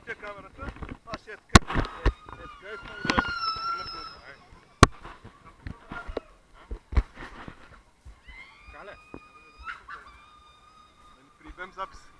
Тя камерата, аз ще е така. Е, е така и хубаво да прилепне. Кале. Да ни приебем запис.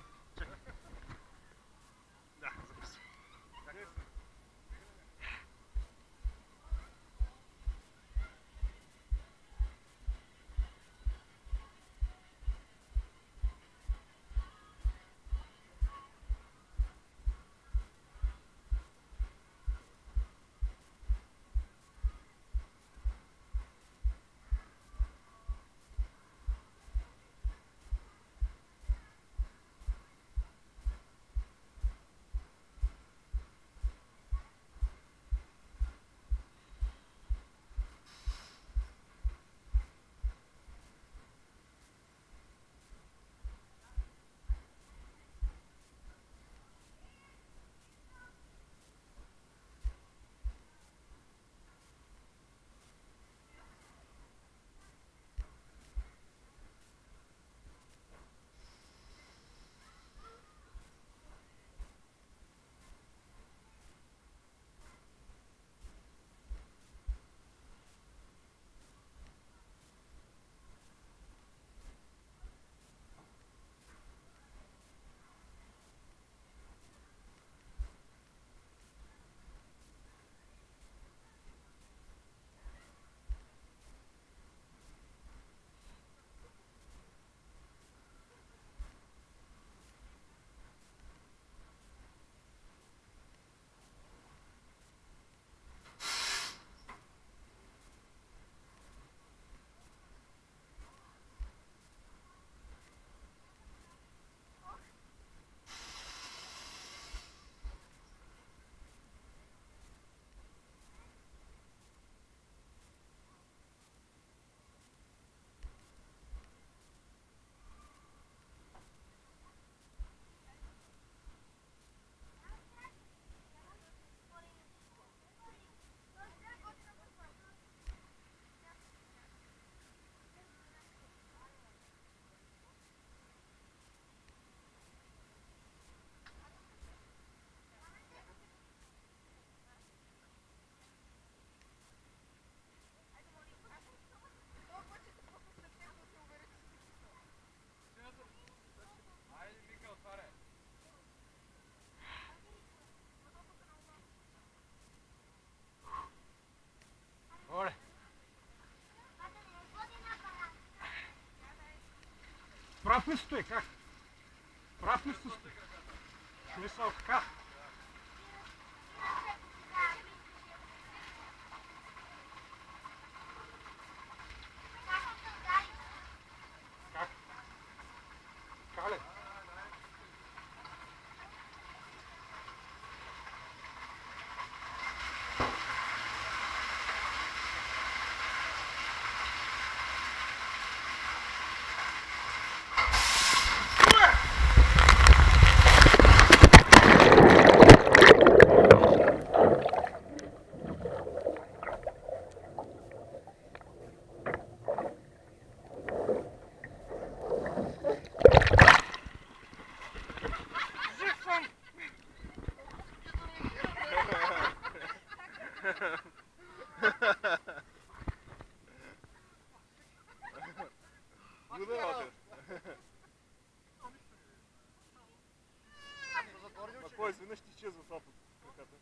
Ли сте? Как? Прав ли? В Смисъл? Как? Откъде е Ако изведнъж ти изчезва това под краката.